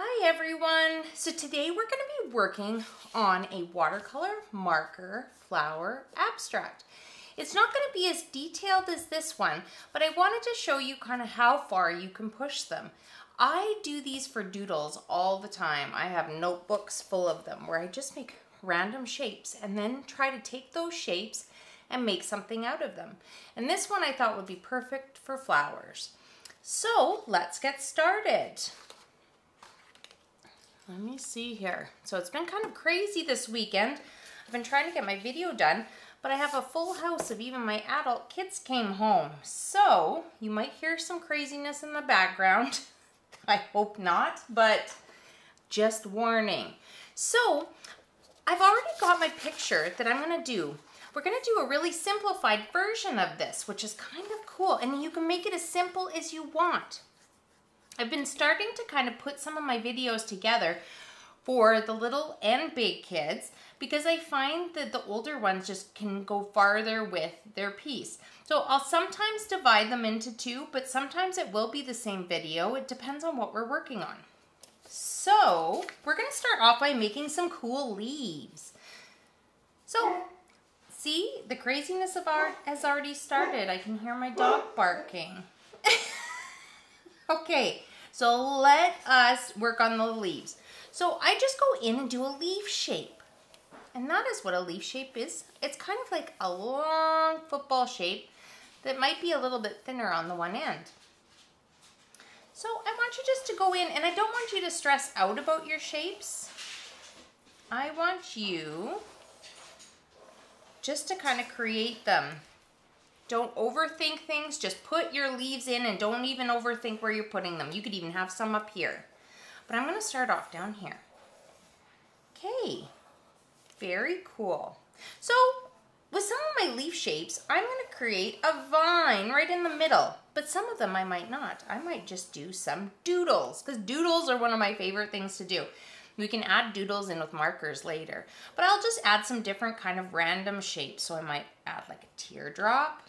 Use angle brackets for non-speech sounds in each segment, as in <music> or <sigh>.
Hi everyone! So today we're going to be working on a watercolor marker flower abstract. It's not going to be as detailed as this one, but I wanted to show you kind of how far you can push them. I do these for doodles all the time. I have notebooks full of them where I just make random shapes and then try to take those shapes and make something out of them. And this one I thought would be perfect for flowers. So let's get started. Let me see here. So it's been kind of crazy this weekend. I've been trying to get my video done, but I have a full house of even my adult kids came home. So you might hear some craziness in the background. <laughs> I hope not, but just warning. So I've already got my picture that I'm gonna do. We're gonna do a really simplified version of this, which is kind of cool, and you can make it as simple as you want. I've been starting to kind of put some of my videos together for the little and big kids because I find that the older ones just can go farther with their piece. So I'll sometimes divide them into two, but sometimes it will be the same video. It depends on what we're working on. So we're gonna start off by making some cool leaves. So see, the craziness of art has already started. I can hear my dog barking. <laughs> okay, so let us work on the leaves. So I just go in and do a leaf shape. And that is what a leaf shape is. It's kind of like a long football shape that might be a little bit thinner on the one end. So I want you just to go in, and I don't want you to stress out about your shapes. I want you just to kind of create them. Don't overthink things. Just put your leaves in and don't even overthink where you're putting them. You could even have some up here. But I'm going to start off down here. Okay. Very cool. So with some of my leaf shapes, I'm to create a vine right in the middle. But some of them I might not. I might just do some doodles because doodles are one of my favorite things to do. We can add doodles in with markers later. But I'll just add some different kind of random shapes. So I might add like a teardrop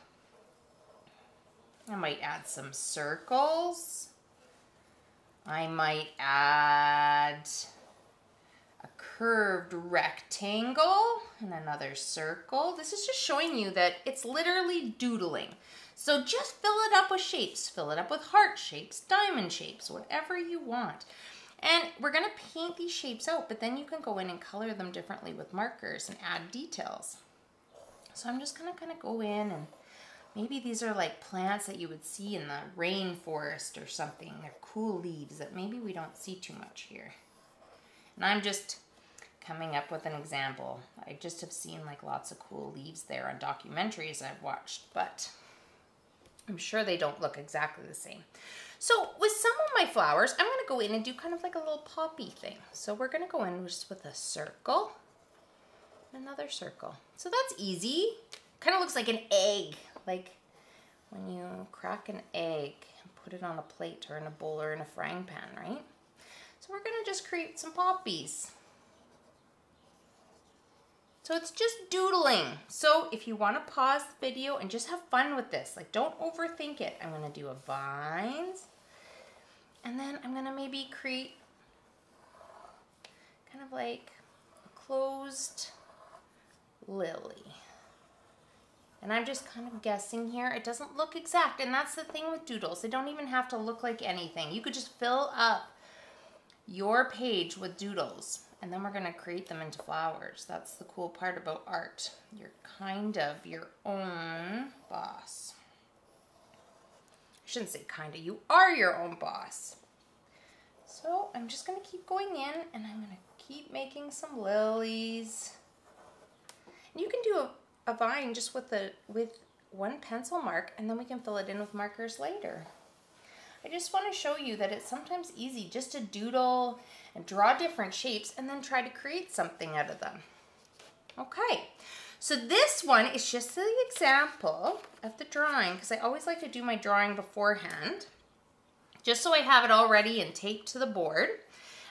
I might add some circles. I might add a curved rectangle and another circle. This is just showing you that it's literally doodling. So just fill it up with shapes. Fill it up with heart shapes, diamond shapes, whatever you want. And we're gonna paint these shapes out, but then you can go in and color them differently with markers and add details. So I'm just gonna kind of go in and Maybe these are like plants that you would see in the rainforest or something. They're cool leaves that maybe we don't see too much here. And I'm just coming up with an example. I just have seen like lots of cool leaves there on documentaries I've watched, but I'm sure they don't look exactly the same. So with some of my flowers, I'm gonna go in and do kind of like a little poppy thing. So we're gonna go in just with a circle, another circle. So that's easy. Kind of looks like an egg like when you crack an egg and put it on a plate or in a bowl or in a frying pan, right? So we're gonna just create some poppies. So it's just doodling. So if you wanna pause the video and just have fun with this, like don't overthink it. I'm gonna do a vines, and then I'm gonna maybe create kind of like a closed lily. And I'm just kind of guessing here. It doesn't look exact. And that's the thing with doodles. They don't even have to look like anything. You could just fill up your page with doodles. And then we're going to create them into flowers. That's the cool part about art. You're kind of your own boss. I shouldn't say kind of. You are your own boss. So I'm just going to keep going in and I'm going to keep making some lilies. And you can do a a vine just with the with one pencil mark and then we can fill it in with markers later. I just want to show you that it's sometimes easy just to doodle and draw different shapes and then try to create something out of them. Okay, so this one is just the example of the drawing because I always like to do my drawing beforehand just so I have it all ready and taped to the board.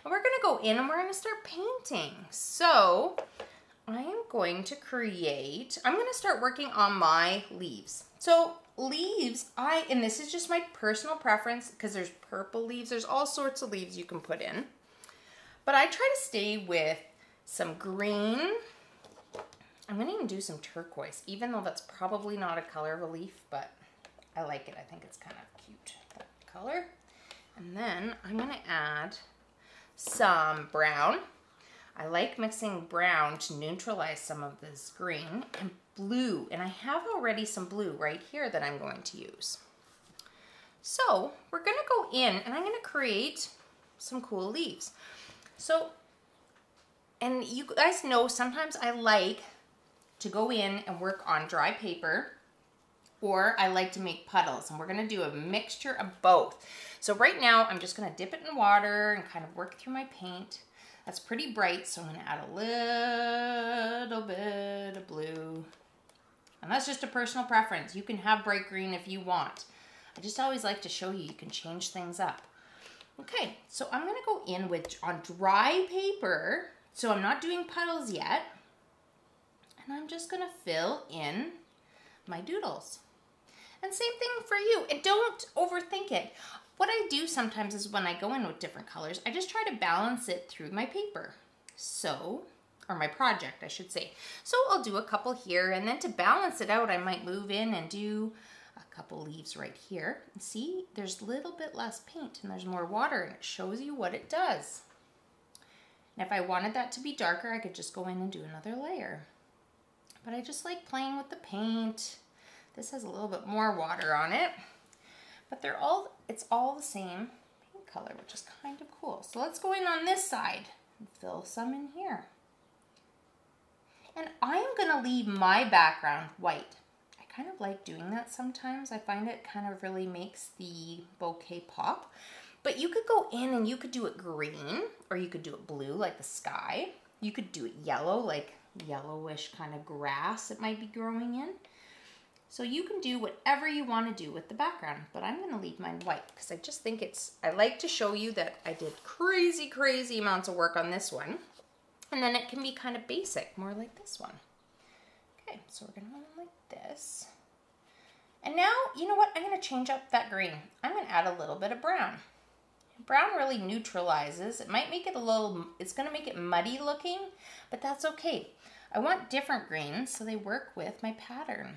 And we're gonna go in and we're gonna start painting. So I am going to create, I'm going to start working on my leaves. So leaves, I, and this is just my personal preference because there's purple leaves, there's all sorts of leaves you can put in. But I try to stay with some green. I'm gonna even do some turquoise, even though that's probably not a color of a leaf, but I like it. I think it's kind of cute, that color. And then I'm gonna add some brown. I like mixing brown to neutralize some of this green and blue. And I have already some blue right here that I'm going to use. So we're gonna go in and I'm gonna create some cool leaves. So, and you guys know sometimes I like to go in and work on dry paper or I like to make puddles and we're gonna do a mixture of both. So right now I'm just gonna dip it in water and kind of work through my paint. That's pretty bright, so I'm gonna add a little bit of blue. And that's just a personal preference. You can have bright green if you want. I just always like to show you you can change things up. Okay, so I'm gonna go in with on dry paper. So I'm not doing puddles yet. And I'm just gonna fill in my doodles. And same thing for you. And don't overthink it. What I do sometimes is when I go in with different colors, I just try to balance it through my paper. So, or my project, I should say. So I'll do a couple here, and then to balance it out, I might move in and do a couple leaves right here. See, there's a little bit less paint and there's more water, and it shows you what it does. And if I wanted that to be darker, I could just go in and do another layer. But I just like playing with the paint. This has a little bit more water on it. But they're all, it's all the same color, which is kind of cool. So let's go in on this side and fill some in here. And I'm gonna leave my background white. I kind of like doing that sometimes. I find it kind of really makes the bouquet pop. But you could go in and you could do it green, or you could do it blue like the sky. You could do it yellow like yellowish kind of grass it might be growing in. So you can do whatever you want to do with the background, but I'm going to leave mine white because I just think it's, I like to show you that I did crazy, crazy amounts of work on this one. And then it can be kind of basic, more like this one. Okay, so we're going to go like this. And now, you know what? I'm going to change up that green. I'm going to add a little bit of brown. Brown really neutralizes. It might make it a little, it's going to make it muddy looking, but that's okay. I want different greens so they work with my pattern.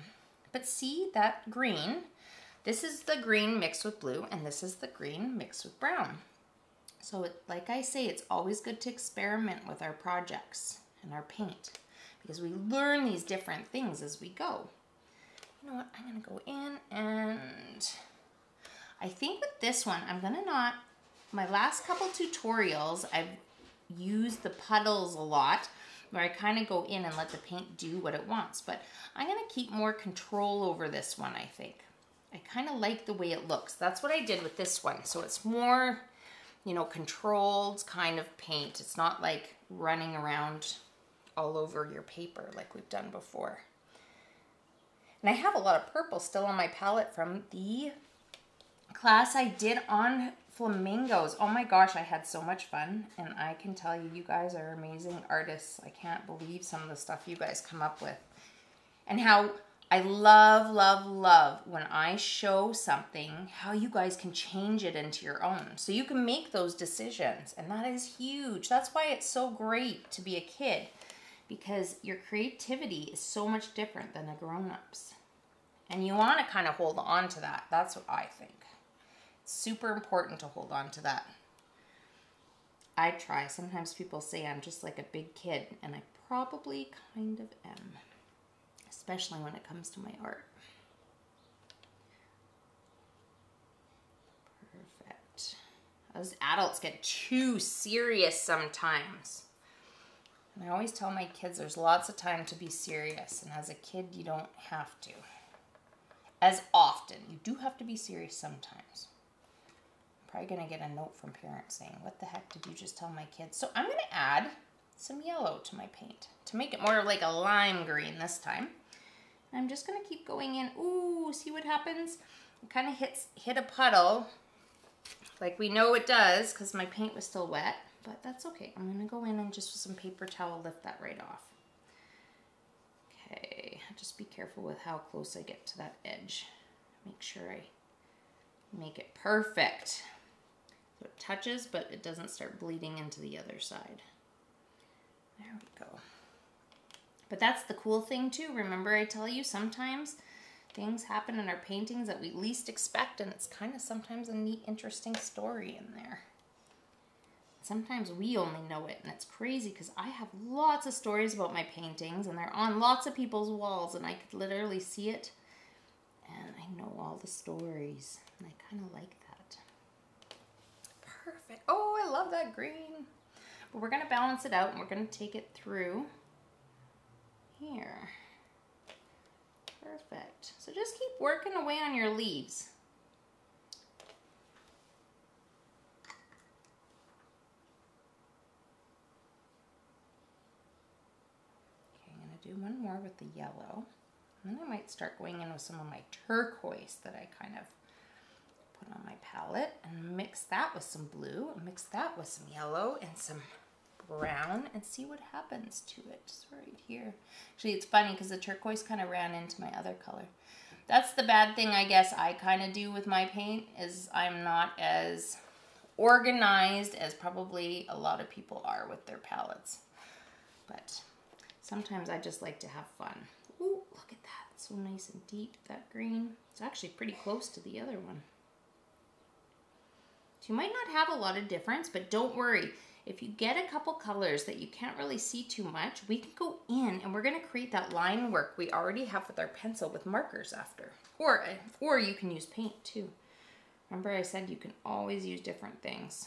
But see that green? This is the green mixed with blue, and this is the green mixed with brown. So it, like I say, it's always good to experiment with our projects and our paint because we learn these different things as we go. You know what, I'm gonna go in and I think with this one, I'm gonna not, my last couple tutorials, I've used the puddles a lot where I kind of go in and let the paint do what it wants. But I'm going to keep more control over this one, I think. I kind of like the way it looks. That's what I did with this one. So it's more, you know, controlled kind of paint. It's not like running around all over your paper like we've done before. And I have a lot of purple still on my palette from the class I did on flamingos. Oh my gosh, I had so much fun. And I can tell you, you guys are amazing artists. I can't believe some of the stuff you guys come up with. And how I love, love, love when I show something, how you guys can change it into your own. So you can make those decisions. And that is huge. That's why it's so great to be a kid because your creativity is so much different than the grown-ups. And you want to kind of hold on to that. That's what I think super important to hold on to that. I try. Sometimes people say I'm just like a big kid, and I probably kind of am, especially when it comes to my art. Perfect. Those adults get too serious sometimes. And I always tell my kids there's lots of time to be serious, and as a kid, you don't have to. As often. You do have to be serious sometimes probably going to get a note from parents saying, what the heck did you just tell my kids? So I'm going to add some yellow to my paint to make it more like a lime green this time. I'm just going to keep going in. Ooh, see what happens? It kind of hits hit a puddle like we know it does because my paint was still wet, but that's okay. I'm going to go in and just with some paper towel lift that right off. Okay, just be careful with how close I get to that edge. Make sure I make it perfect. It touches, but it doesn't start bleeding into the other side. There we go. But that's the cool thing too. Remember I tell you sometimes things happen in our paintings that we least expect and it's kind of sometimes a neat, interesting story in there. Sometimes we only know it and it's crazy because I have lots of stories about my paintings and they're on lots of people's walls and I could literally see it and I know all the stories and I kind of like that. Perfect. Oh, I love that green. But we're to balance it out and we're to take it through here. Perfect. So just keep working away on your leaves. Okay, I'm to do one more with the yellow. And then I might start going in with some of my turquoise that I kind of put on my palette and mix that with some blue, mix that with some yellow and some brown and see what happens to it. Right here. Actually, it's funny because the turquoise kind of ran into my other color. That's the bad thing I guess I kind of do with my paint is I'm not as organized as probably a lot of people are with their palettes. But sometimes I just like to have fun. Ooh, look at that. So nice and deep, that green. It's actually pretty close to the other one. So you might not have a lot of difference, but don't worry. If you get a couple colors that you can't really see too much, we can go in and we're gonna create that line work we already have with our pencil with markers after. Or, or you can use paint too. Remember I said you can always use different things.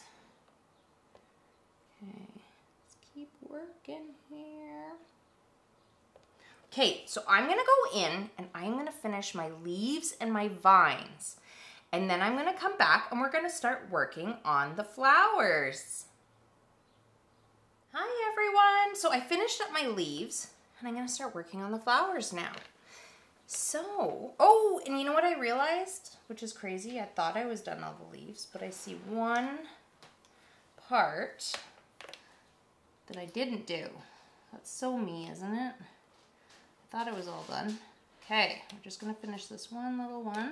Okay, let's keep working here. Okay, so I'm gonna go in and I'm gonna finish my leaves and my vines. And then I'm gonna come back and we're gonna start working on the flowers. Hi everyone! So I finished up my leaves and I'm gonna start working on the flowers now. So, oh, and you know what I realized, which is crazy? I thought I was done all the leaves, but I see one part that I didn't do. That's so me, isn't it? I thought it was all done. Okay, we're just gonna finish this one little one.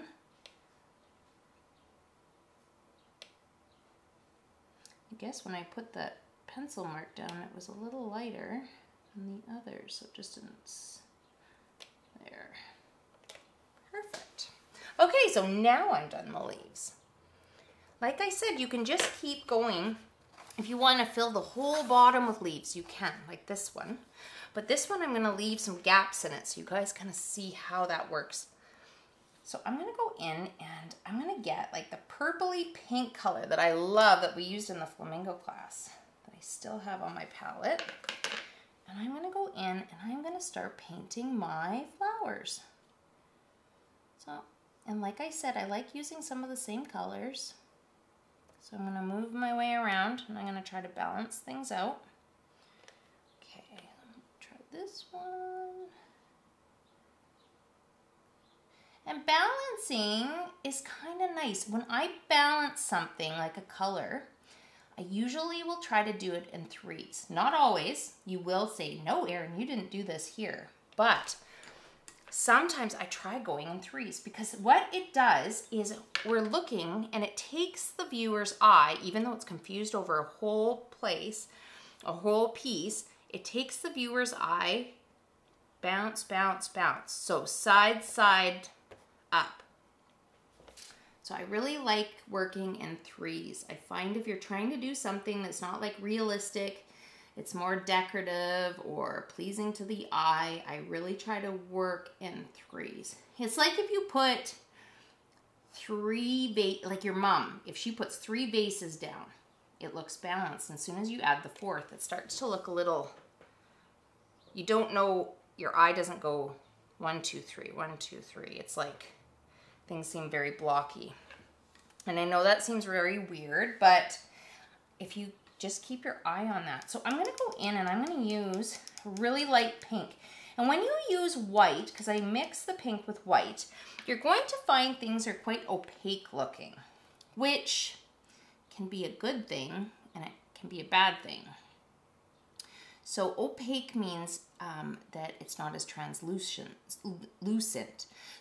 I guess when I put that pencil mark down, it was a little lighter than the others, so just didn't, there. Perfect. Okay, so now I'm done the leaves. Like I said, you can just keep going. If you want to fill the whole bottom with leaves, you can, like this one. But this one, I'm going to leave some gaps in it so you guys kind of see how that works. So I'm to go in and I'm to get like the purpley pink color that I love that we used in the flamingo class that I still have on my palette. And I'm to go in and I'm to start painting my flowers. So, and like I said, I like using some of the same colors. So I'm to move my way around and I'm to try to balance things out. Okay, try this one. And balancing is kind of nice. When I balance something like a color, I usually will try to do it in threes. Not always. You will say, no, Erin, you didn't do this here. But sometimes I try going in threes because what it does is we're looking and it takes the viewer's eye, even though it's confused over a whole place, a whole piece, it takes the viewer's eye, bounce, bounce, bounce. So side, side, up. So I really like working in threes. I find if you're trying to do something that's not like realistic, it's more decorative or pleasing to the eye, I really try to work in threes. It's like if you put three, like your mom, if she puts three vases down, it looks balanced. And as soon as you add the fourth, it starts to look a little, you don't know, your eye doesn't go one, two, three, one, two, three. It's like things seem very blocky. And I know that seems very weird, but if you just keep your eye on that. So I'm gonna go in and I'm gonna use really light pink. And when you use white, because I mix the pink with white, you're going to find things are quite opaque looking, which can be a good thing and it can be a bad thing. So opaque means um, that it's not as translucent.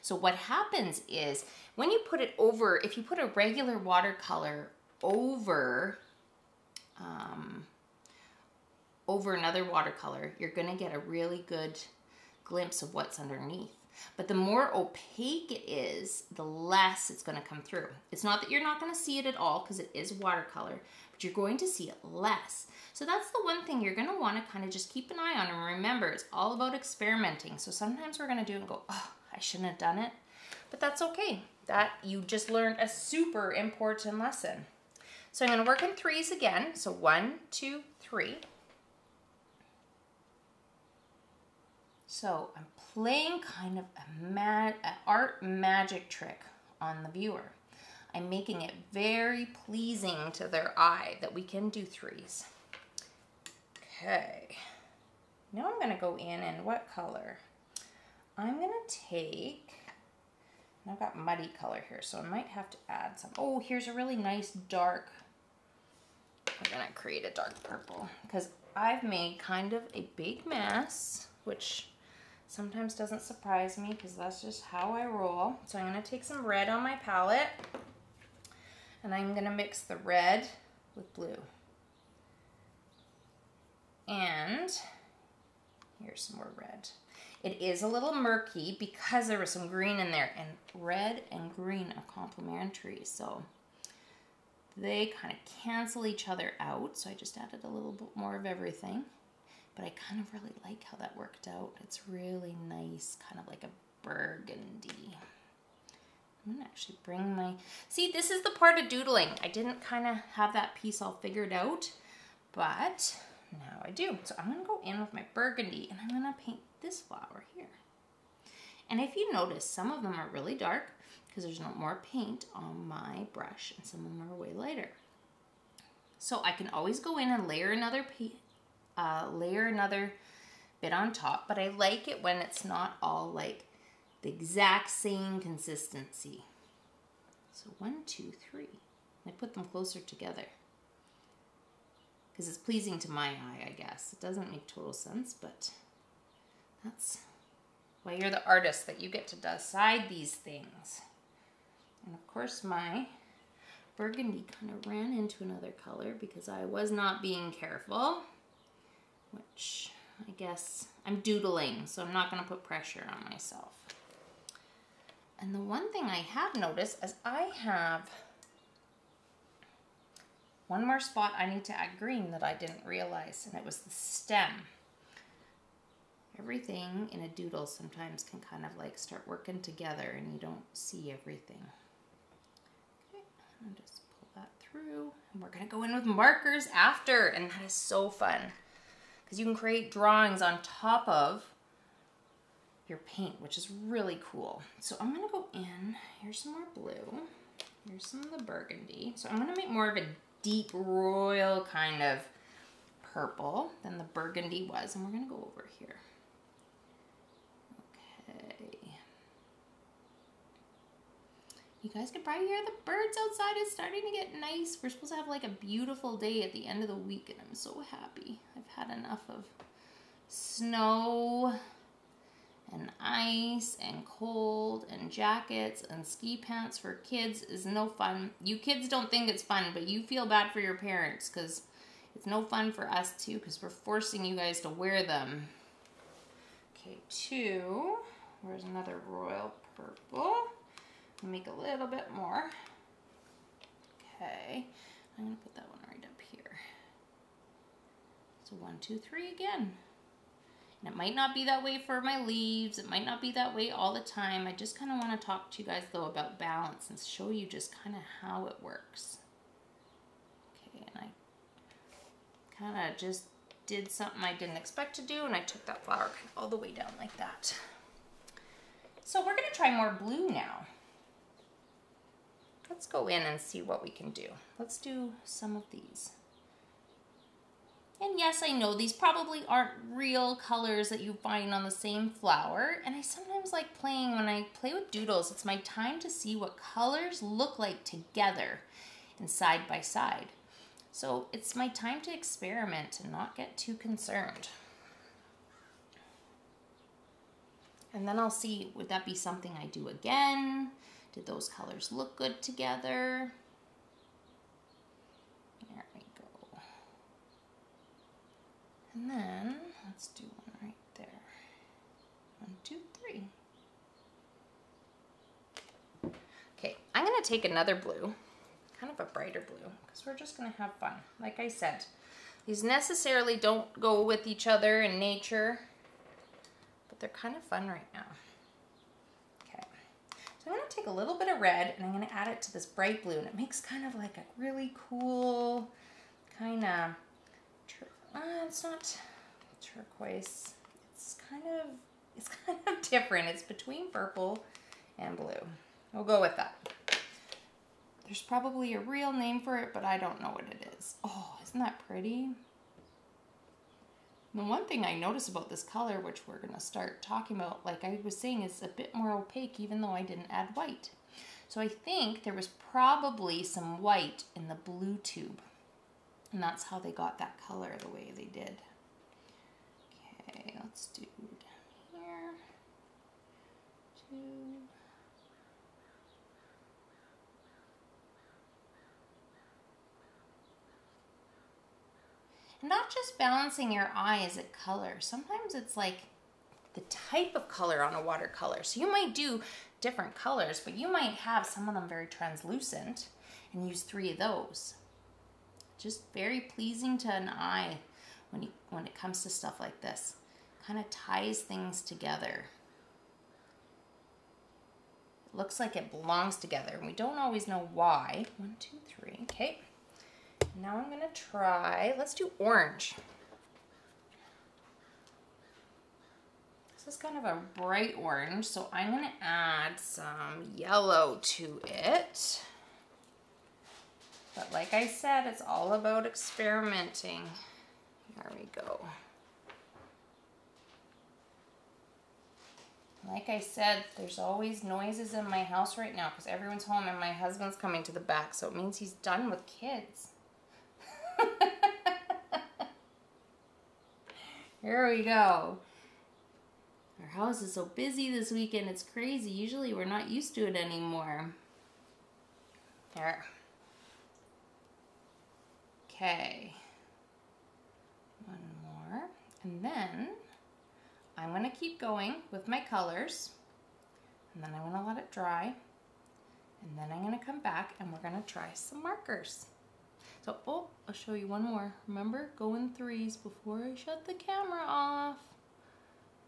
So what happens is when you put it over, if you put a regular watercolor over um, over another watercolor, you're gonna get a really good glimpse of what's underneath. But the more opaque it is, the less it's gonna come through. It's not that you're not gonna see it at all because it is watercolor, you're going to see it less. So that's the one thing you're gonna wanna kind of just keep an eye on and remember it's all about experimenting. So sometimes we're gonna do and go, oh, I shouldn't have done it, but that's okay. That you just learned a super important lesson. So I'm gonna work in threes again. So one, two, three. So I'm playing kind of a mad, an art magic trick on the viewer. I'm making it very pleasing to their eye that we can do threes. Okay. Now I'm gonna go in and what color? I'm gonna take, I've got muddy color here, so I might have to add some. Oh, here's a really nice dark, I'm gonna create a dark purple because I've made kind of a big mess, which sometimes doesn't surprise me because that's just how I roll. So I'm gonna take some red on my palette and I'm gonna mix the red with blue. And here's some more red. It is a little murky because there was some green in there and red and green are complementary. So they kind of cancel each other out. So I just added a little bit more of everything but I kind of really like how that worked out. It's really nice, kind of like a burgundy. I'm gonna actually bring my, see this is the part of doodling. I didn't kind of have that piece all figured out, but now I do. So I'm gonna go in with my burgundy and I'm gonna paint this flower here. And if you notice, some of them are really dark because there's no more paint on my brush and some of them are way lighter. So I can always go in and layer another uh, layer another bit on top, but I like it when it's not all like the exact same consistency. So one, two, three. I put them closer together because it's pleasing to my eye, I guess. It doesn't make total sense, but that's why you're the artist, that you get to decide these things. And of course my burgundy kind of ran into another color because I was not being careful which I guess I'm doodling, so I'm not going to put pressure on myself. And the one thing I have noticed is I have one more spot I need to add green that I didn't realize, and it was the stem. Everything in a doodle sometimes can kind of like start working together and you don't see everything. Okay, I'll just pull that through. And we're gonna go in with markers after, and that is so fun because you can create drawings on top of your paint, which is really cool. So I'm gonna go in, here's some more blue, here's some of the burgundy. So I'm gonna make more of a deep royal kind of purple than the burgundy was, and we're gonna go over here. Okay. You guys can probably hear the birds outside. It's starting to get nice. We're supposed to have like a beautiful day at the end of the week and I'm so happy. I've had enough of snow and ice and cold and jackets and ski pants for kids is no fun. You kids don't think it's fun, but you feel bad for your parents because it's no fun for us too because we're forcing you guys to wear them. Okay, two. Where's another royal purple? make a little bit more. Okay, I'm gonna put that one right up here. So one, two, three again. And it might not be that way for my leaves. It might not be that way all the time. I just kind of want to talk to you guys though about balance and show you just kind of how it works. Okay, and I kind of just did something I didn't expect to do and I took that flower all the way down like that. So we're going to try more blue now let's go in and see what we can do. Let's do some of these. And yes, I know these probably aren't real colors that you find on the same flower. And I sometimes like playing, when I play with doodles, it's my time to see what colors look like together and side by side. So it's my time to experiment and not get too concerned. And then I'll see, would that be something I do again? Did those colors look good together? And then let's do one right there. One, two, three. Okay, I'm gonna take another blue, kind of a brighter blue, because we're just gonna have fun. Like I said, these necessarily don't go with each other in nature, but they're kind of fun right now. Okay, so I'm gonna take a little bit of red and I'm gonna add it to this bright blue and it makes kind of like a really cool, kind of, uh, it's not turquoise, it's kind of, it's <laughs> kind of different. It's between purple and blue. We'll go with that. There's probably a real name for it, but I don't know what it is. Oh, isn't that pretty? The one thing I notice about this color, which we're going to start talking about, like I was saying, is a bit more opaque, even though I didn't add white. So I think there was probably some white in the blue tube. And that's how they got that color the way they did. Okay, let's do down here. Two. not just balancing your eye as it colors. Sometimes it's like the type of color on a watercolor. So you might do different colors, but you might have some of them very translucent and use three of those. Just very pleasing to an eye when, you, when it comes to stuff like this. Kind of ties things together. It looks like it belongs together we don't always know why. One, two, three, okay. Now I'm gonna try, let's do orange. This is kind of a bright orange, so I'm gonna add some yellow to it. But like I said, it's all about experimenting. There we go. Like I said, there's always noises in my house right now because everyone's home and my husband's coming to the back, so it means he's done with kids. <laughs> Here we go. Our house is so busy this weekend, it's crazy. Usually we're not used to it anymore. There. Okay. One more. And then I'm going to keep going with my colors. And then I'm going to let it dry. And then I'm going to come back and we're going to try some markers. So, oh, I'll show you one more. Remember, go in threes before I shut the camera off.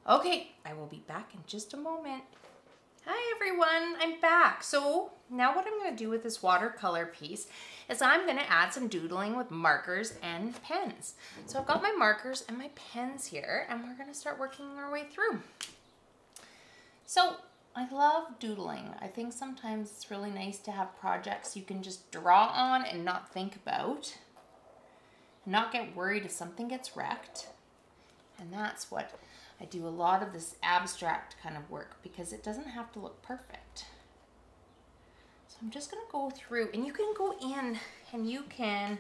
Okay, I will be back in just a moment. Hi everyone, I'm back. So now what I'm gonna do with this watercolor piece is I'm gonna add some doodling with markers and pens. So I've got my markers and my pens here and we're gonna start working our way through. So I love doodling. I think sometimes it's really nice to have projects you can just draw on and not think about. Not get worried if something gets wrecked. And that's what I do a lot of this abstract kind of work because it doesn't have to look perfect. I'm just gonna go through and you can go in and you can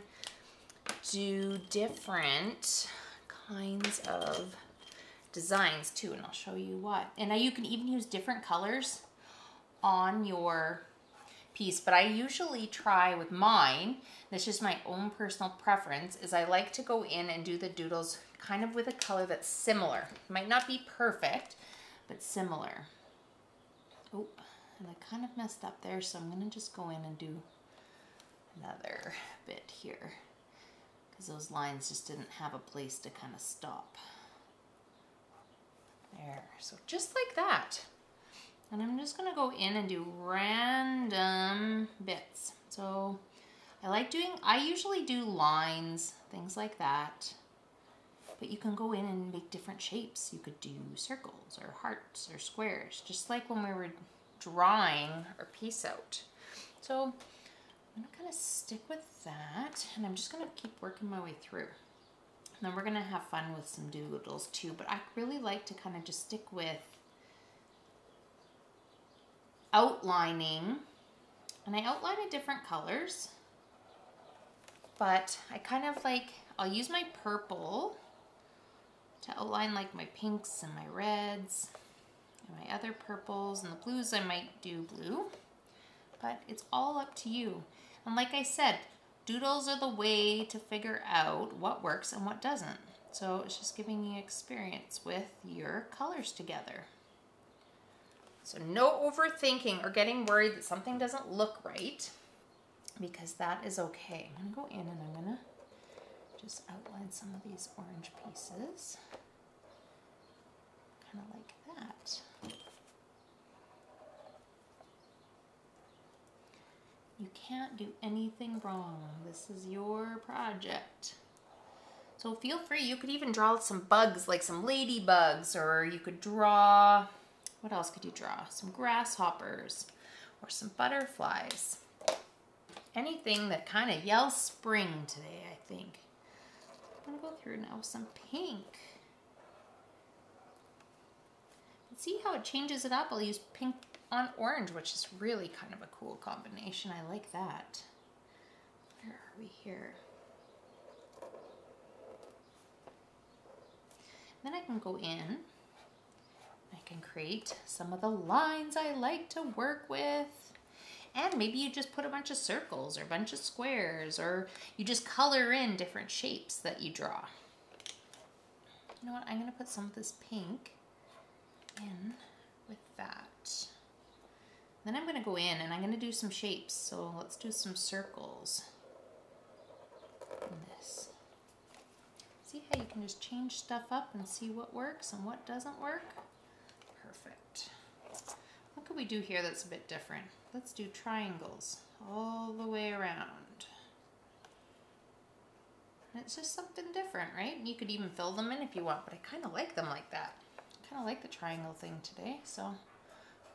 do different kinds of designs too, and I'll show you what. And now you can even use different colors on your piece, but I usually try with mine, that's just my own personal preference, is I like to go in and do the doodles kind of with a color that's similar. Might not be perfect, but similar. Oh, and I kind of messed up there, so I'm gonna just go in and do another bit here because those lines just didn't have a place to kind of stop. There, so just like that. And I'm just gonna go in and do random bits. So I like doing, I usually do lines, things like that. But you can go in and make different shapes. You could do circles or hearts or squares, just like when we were drawing our piece out. So I'm gonna kind of stick with that and I'm just gonna keep working my way through. And then we're gonna have fun with some doodles too, but I really like to kind of just stick with outlining. And I outline in different colors, but I kind of like, I'll use my purple to outline like my pinks and my reds and my other purples and the blues I might do blue, but it's all up to you. And like I said, Doodles are the way to figure out what works and what doesn't. So it's just giving you experience with your colors together. So no overthinking or getting worried that something doesn't look right because that is okay. I'm gonna go in and I'm gonna just outline some of these orange pieces. Kind of like that. You can't do anything wrong. This is your project. So feel free, you could even draw some bugs, like some ladybugs, or you could draw, what else could you draw? Some grasshoppers, or some butterflies. Anything that kind of yells spring today, I think. I'm gonna go through now with some pink. see how it changes it up? I'll use pink on orange, which is really kind of a cool combination. I like that. Where are we here? Then I can go in. I can create some of the lines I like to work with. And maybe you just put a bunch of circles or a bunch of squares or you just color in different shapes that you draw. You know what, I'm gonna put some of this pink in with that. Then I'm gonna go in and I'm gonna do some shapes. So let's do some circles this. See how you can just change stuff up and see what works and what doesn't work? Perfect. What could we do here that's a bit different? Let's do triangles all the way around. And it's just something different, right? You could even fill them in if you want, but I kind of like them like that. I kind of like the triangle thing today, so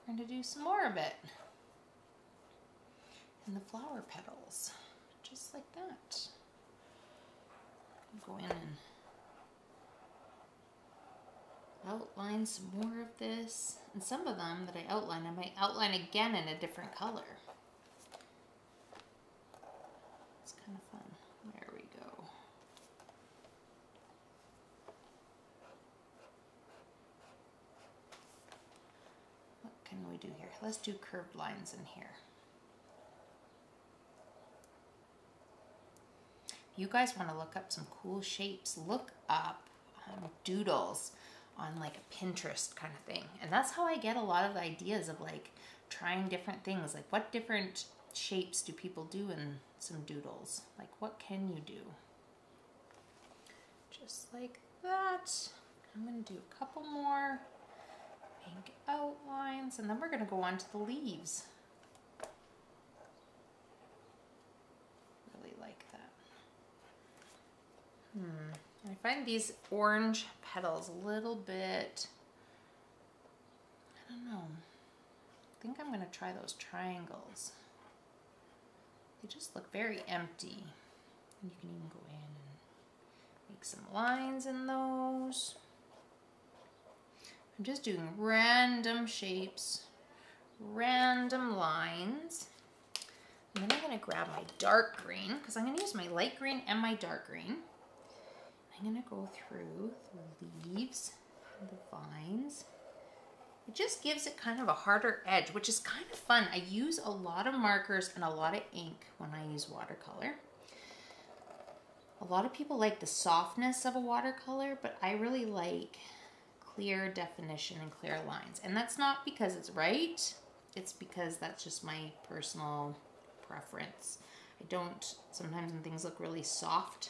going to do some more of it. And the flower petals, just like that. Go in and outline some more of this. And some of them that I outline, I might outline again in a different color. It's kind of fun. There we go. What can we do here? Let's do curved lines in here. you guys want to look up some cool shapes, look up um, doodles on like a Pinterest kind of thing. And that's how I get a lot of ideas of like trying different things. Like what different shapes do people do in some doodles? Like what can you do? Just like that. I'm gonna do a couple more pink outlines and then we're gonna go on to the leaves. Really like that. Hmm. I find these orange petals a little bit, I don't know. I think I'm going to try those triangles. They just look very empty. And you can even go in and make some lines in those. I'm just doing random shapes, random lines. And then I'm to grab my dark green because I'm to use my light green and my dark green. I'm gonna go through the leaves the vines. It just gives it kind of a harder edge, which is kind of fun. I use a lot of markers and a lot of ink when I use watercolor. A lot of people like the softness of a watercolor, but I really like clear definition and clear lines. And that's not because it's right, it's because that's just my personal preference. I don't, sometimes when things look really soft,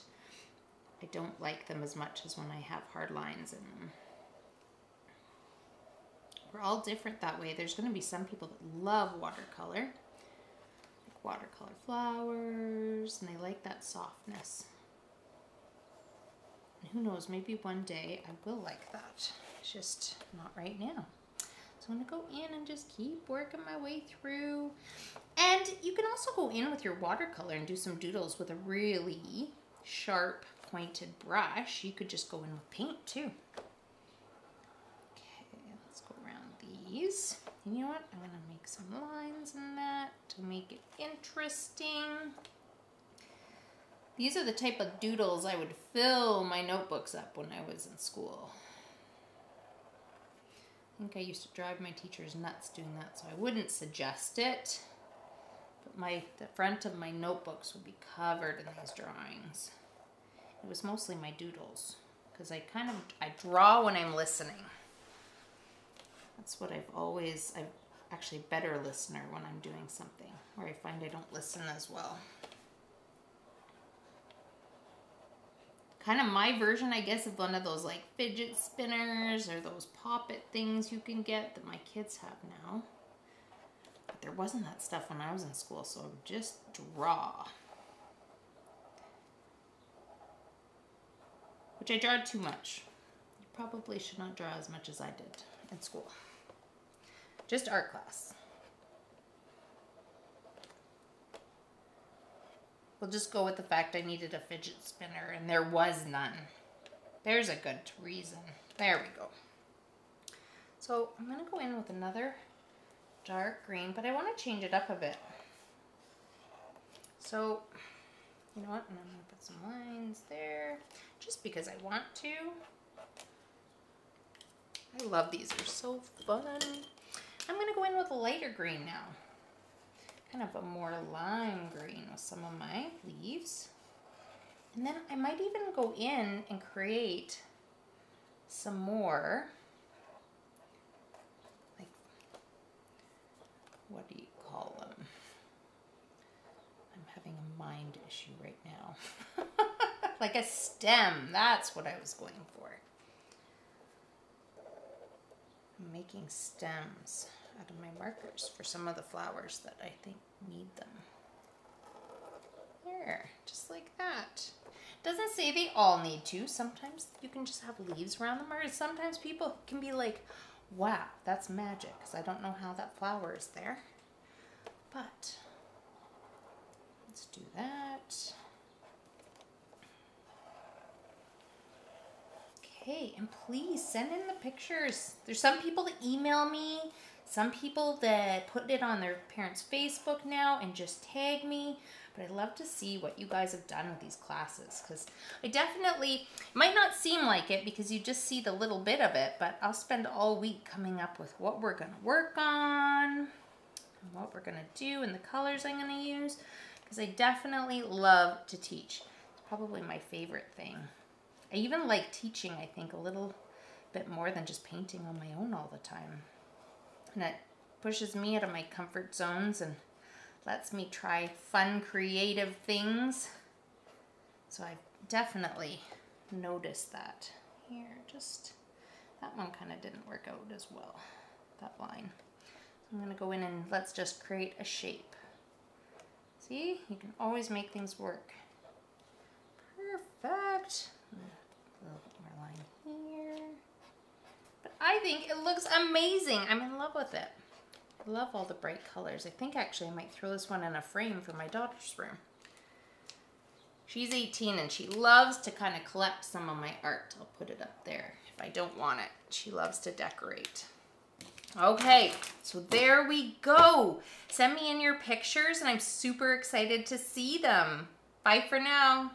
I don't like them as much as when I have hard lines in them. We're all different that way. There's going to be some people that love watercolor, like watercolor flowers, and they like that softness. And who knows, maybe one day I will like that. It's just not right now. So I'm to go in and just keep working my way through. And you can also go in with your watercolor and do some doodles with a really sharp pointed brush, you could just go in with paint too. Okay, let's go around these. And you know what? I'm gonna make some lines in that to make it interesting. These are the type of doodles I would fill my notebooks up when I was in school. I think I used to drive my teachers nuts doing that, so I wouldn't suggest it. But my the front of my notebooks would be covered in these drawings. It was mostly my doodles because I kind of, I draw when I'm listening. That's what I've always, I'm actually better listener when I'm doing something where I find I don't listen as well. Kind of my version, I guess, of one of those like fidget spinners or those pop-it things you can get that my kids have now. But there wasn't that stuff when I was in school, so I would just draw. Which I drawed too much. You probably should not draw as much as I did in school. Just art class. We'll just go with the fact I needed a fidget spinner and there was none. There's a good reason. There we go. So I'm going to go in with another dark green, but I want to change it up a bit. So, you know what? I'm going to put some lines there just because I want to. I love these. They're so fun. I'm going to go in with a lighter green now. Kind of a more lime green with some of my leaves. And then I might even go in and create some more, like, what do you call them? I'm having a mind issue right now. <laughs> like a stem, that's what I was going for. I'm making stems out of my markers for some of the flowers that I think need them. There, just like that. Doesn't say they all need to. Sometimes you can just have leaves around them, or sometimes people can be like, wow, that's magic, because I don't know how that flower is there. But let's do that. Okay, and please send in the pictures. There's some people that email me, some people that put it on their parents' Facebook now and just tag me. But I'd love to see what you guys have done with these classes because I definitely, might not seem like it because you just see the little bit of it, but I'll spend all week coming up with what we're going to work on, what we're going to do, and the colors I'm going to use because I definitely love to teach. It's probably my favorite thing. I even like teaching, I think, a little bit more than just painting on my own all the time. And it pushes me out of my comfort zones and lets me try fun, creative things. So I've definitely noticed that. Here, just, that one kind of didn't work out as well, that line. I'm going to go in and let's just create a shape. See, you can always make things work. Perfect. A little bit more line here. I think it looks amazing. I'm in love with it. Love all the bright colors. I think actually I might throw this one in a frame for my daughter's room. She's 18 and she loves to kind of collect some of my art. I'll put it up there if I don't want it. She loves to decorate. Okay, so there we go. Send me in your pictures and I'm super excited to see them. Bye for now.